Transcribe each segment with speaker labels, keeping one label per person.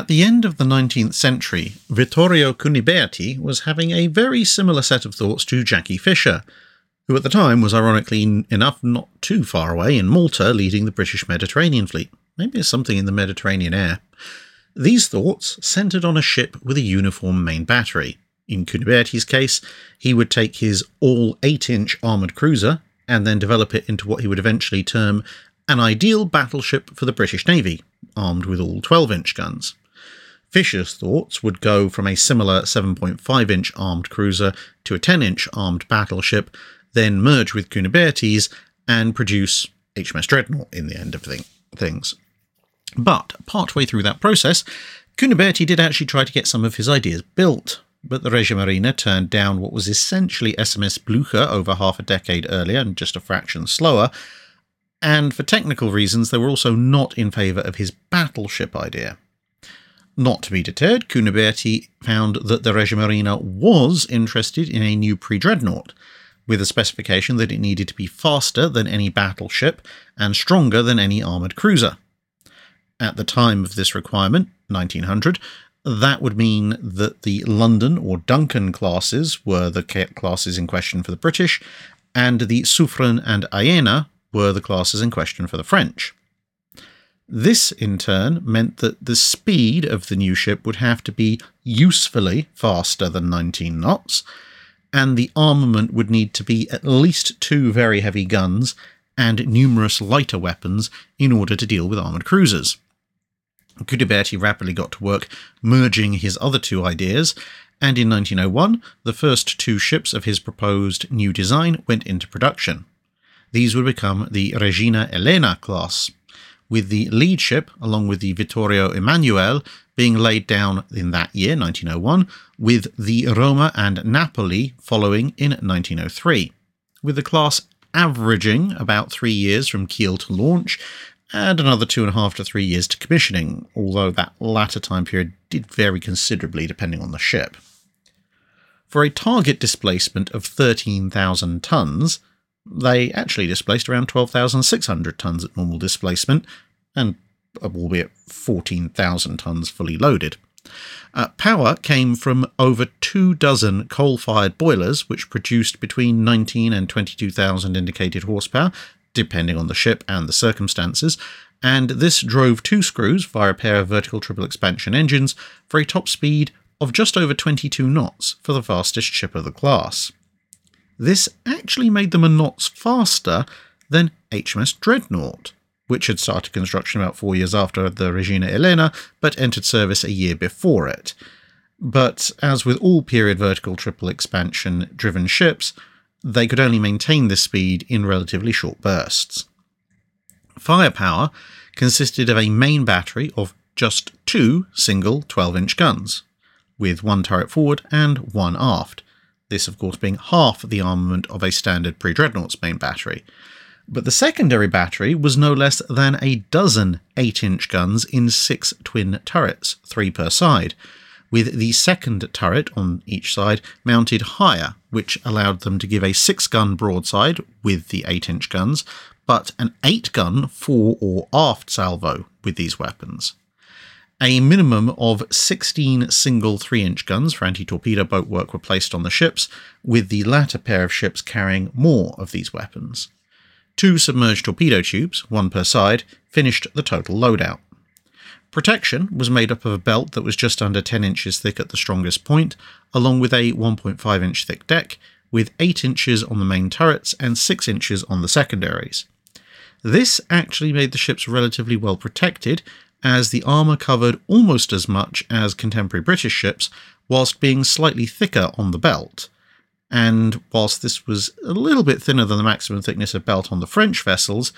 Speaker 1: At the end of the 19th century, Vittorio Cuniberti was having a very similar set of thoughts to Jackie Fisher, who at the time was ironically enough not too far away in Malta leading the British Mediterranean fleet. Maybe there's something in the Mediterranean air. These thoughts centred on a ship with a uniform main battery. In Cuniberti's case, he would take his all 8 inch armoured cruiser and then develop it into what he would eventually term an ideal battleship for the British Navy, armed with all 12 inch guns. Fisher's thoughts would go from a similar 7.5 inch armed cruiser to a 10 inch armed battleship, then merge with Cuniberti's and produce HMS Dreadnought in the end of thing, things. But partway through that process, Cuniberti did actually try to get some of his ideas built, but the Regia Marina turned down what was essentially SMS Blucher over half a decade earlier and just a fraction slower, and for technical reasons, they were also not in favour of his battleship idea. Not to be deterred, Cuniberti found that the Regia Marina was interested in a new pre dreadnought, with a specification that it needed to be faster than any battleship and stronger than any armoured cruiser. At the time of this requirement, 1900, that would mean that the London or Duncan classes were the classes in question for the British, and the Suffren and Iéna were the classes in question for the French. This, in turn, meant that the speed of the new ship would have to be usefully faster than 19 knots, and the armament would need to be at least two very heavy guns and numerous lighter weapons in order to deal with armoured cruisers. Cuniberti rapidly got to work merging his other two ideas, and in 1901, the first two ships of his proposed new design went into production. These would become the Regina Elena class, with the lead ship, along with the Vittorio Emanuele, being laid down in that year, 1901, with the Roma and Napoli following in 1903, with the class averaging about three years from keel to launch and another two and a half to three years to commissioning, although that latter time period did vary considerably depending on the ship. For a target displacement of 13,000 tons, they actually displaced around 12,600 tons at normal displacement, and albeit 14,000 tons fully loaded. Uh, power came from over two dozen coal fired boilers, which produced between 19 and 22,000 indicated horsepower, depending on the ship and the circumstances, and this drove two screws via a pair of vertical triple expansion engines for a top speed of just over 22 knots for the fastest ship of the class. This actually made them a knots faster than HMS Dreadnought, which had started construction about four years after the Regina Elena, but entered service a year before it. But as with all period vertical triple expansion driven ships, they could only maintain this speed in relatively short bursts. Firepower consisted of a main battery of just two single 12 inch guns, with one turret forward and one aft, this, of course, being half the armament of a standard pre Dreadnought's main battery. But the secondary battery was no less than a dozen 8 inch guns in six twin turrets, three per side, with the second turret on each side mounted higher, which allowed them to give a 6 gun broadside with the 8 inch guns, but an 8 gun fore or aft salvo with these weapons. A minimum of 16 single 3 inch guns for anti torpedo boat work were placed on the ships, with the latter pair of ships carrying more of these weapons. Two submerged torpedo tubes, one per side, finished the total loadout. Protection was made up of a belt that was just under 10 inches thick at the strongest point, along with a 1.5 inch thick deck, with 8 inches on the main turrets and 6 inches on the secondaries. This actually made the ships relatively well protected, as the armour covered almost as much as contemporary British ships, whilst being slightly thicker on the belt. And whilst this was a little bit thinner than the maximum thickness of belt on the French vessels,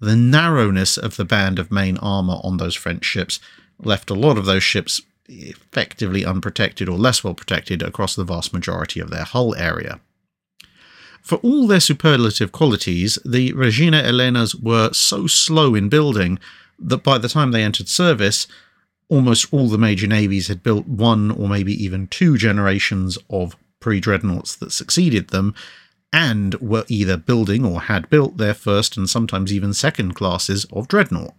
Speaker 1: the narrowness of the band of main armour on those French ships left a lot of those ships effectively unprotected or less well protected across the vast majority of their hull area. For all their superlative qualities, the Regina Elenas were so slow in building that by the time they entered service, almost all the major navies had built one or maybe even two generations of pre dreadnoughts that succeeded them, and were either building or had built their first and sometimes even second classes of dreadnought.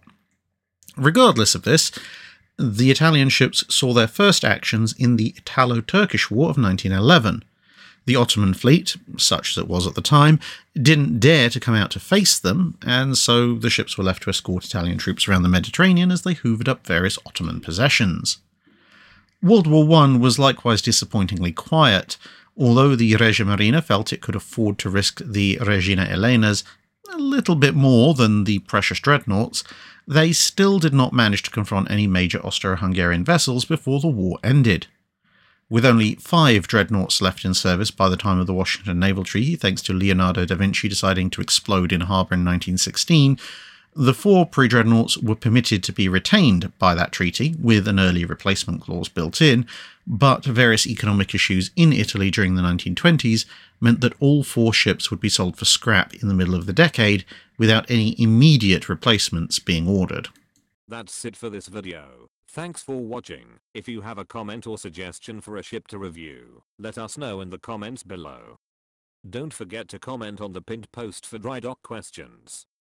Speaker 1: Regardless of this, the Italian ships saw their first actions in the Italo Turkish War of 1911. The Ottoman fleet, such as it was at the time, didn't dare to come out to face them, and so the ships were left to escort Italian troops around the Mediterranean as they hoovered up various Ottoman possessions. World War I was likewise disappointingly quiet, although the Regia Marina felt it could afford to risk the Regina Elena's a little bit more than the precious dreadnoughts, they still did not manage to confront any major Austro Hungarian vessels before the war ended. With only five dreadnoughts left in service by the time of the Washington Naval Treaty, thanks to Leonardo da Vinci deciding to explode in harbour in 1916, the four pre dreadnoughts were permitted to be retained by that treaty, with an early replacement clause built in, but various economic issues in Italy during the 1920s meant that all four ships would be sold for scrap in the middle of the decade without any immediate replacements being ordered.
Speaker 2: That's it for this video. Thanks for watching. If you have a comment or suggestion for a ship to review, let us know in the comments below. Don't forget to comment on the pinned post for dry dock questions.